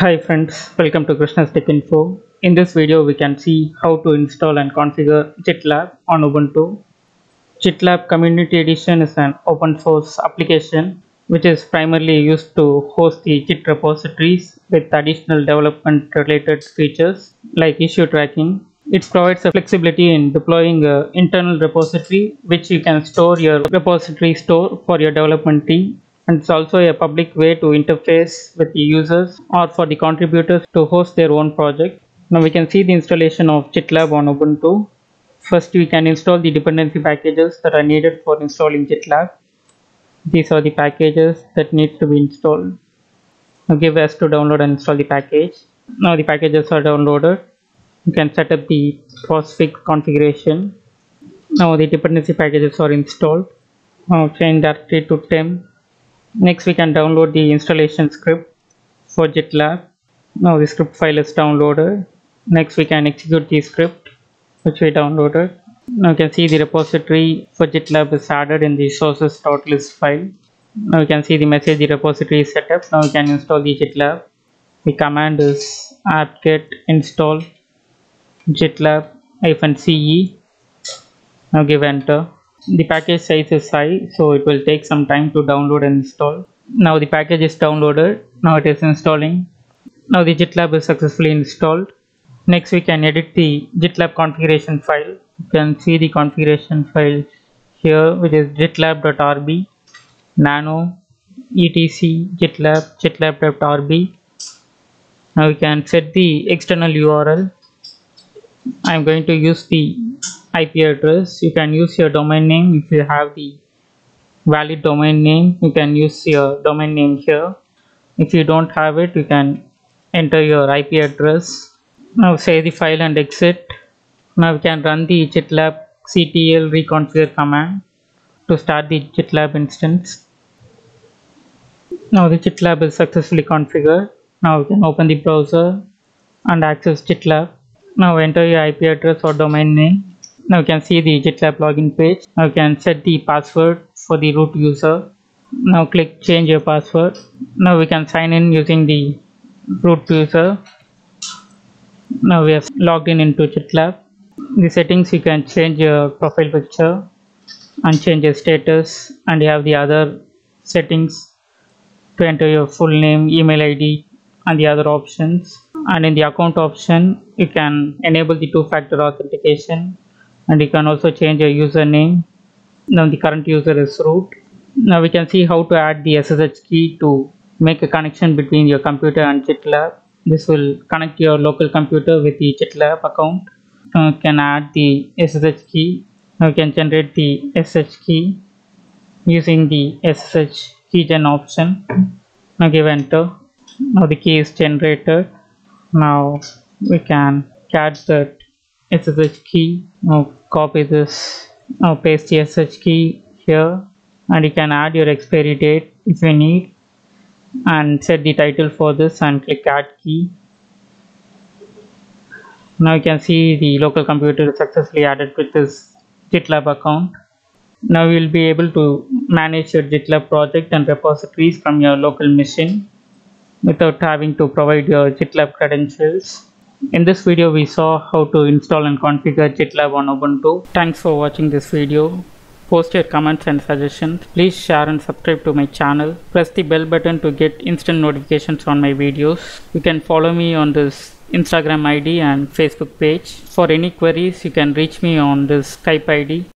Hi friends, welcome to Krishna's Tech Info. In this video, we can see how to install and configure GitLab on Ubuntu. GitLab Community Edition is an open source application which is primarily used to host the Git repositories with additional development related features like issue tracking. It provides a flexibility in deploying an internal repository which you can store your repository store for your development team and it's also a public way to interface with the users or for the contributors to host their own project. Now we can see the installation of GitLab on Ubuntu. First we can install the dependency packages that are needed for installing GitLab. These are the packages that need to be installed. Now give us to download and install the package. Now the packages are downloaded. You can set up the postfix configuration. Now the dependency packages are installed. Now change directory to temp next we can download the installation script for GitLab now the script file is downloaded. Next we can execute the script which we downloaded. Now you can see the repository for GitLab is added in the sources.list file. Now you can see the message the repository is set up. Now we can install the GitLab the command is apt-get install GitLab -ce now give enter the package size is high so it will take some time to download and install. Now the package is downloaded. Now it is installing. Now the gitlab is successfully installed. Next we can edit the gitlab configuration file. You can see the configuration file here which is gitlab.rb nano etc gitlab gitlab.rb now we can set the external url i'm going to use the IP address you can use your domain name. If you have the valid domain name you can use your domain name here. If you don't have it you can enter your IP address. Now save the file and exit. Now we can run the gitlab ctl reconfigure command to start the gitlab instance. Now the gitlab is successfully configured. Now we can open the browser and access gitlab now enter your IP address or domain name now you can see the GitLab login page. Now you can set the password for the root user. Now click change your password. Now we can sign in using the root user. Now we have logged in into GitLab the settings you can change your profile picture and change your status and you have the other settings to enter your full name email id and the other options. And in the account option you can enable the two-factor authentication and you can also change your username. Now the current user is root. Now we can see how to add the SSH key to make a connection between your computer and GitLab this will connect your local computer with the GitLab account. Can add the SSH key. Now you can generate the SSH key using the SSH keygen option. Now give enter. Now the key is generated. Now we can catch that SSH key. Now copy this. Now paste the SSH key here and you can add your expiry date if you need and set the title for this and click add key. Now you can see the local computer is successfully added with this GitLab account. Now you will be able to manage your GitLab project and repositories from your local machine without having to provide your GitLab credentials in this video we saw how to install and configure GitLab on Ubuntu. Thanks for watching this video. Post your comments and suggestions. Please share and subscribe to my channel. Press the bell button to get instant notifications on my videos. You can follow me on this Instagram ID and Facebook page. For any queries you can reach me on this Skype ID.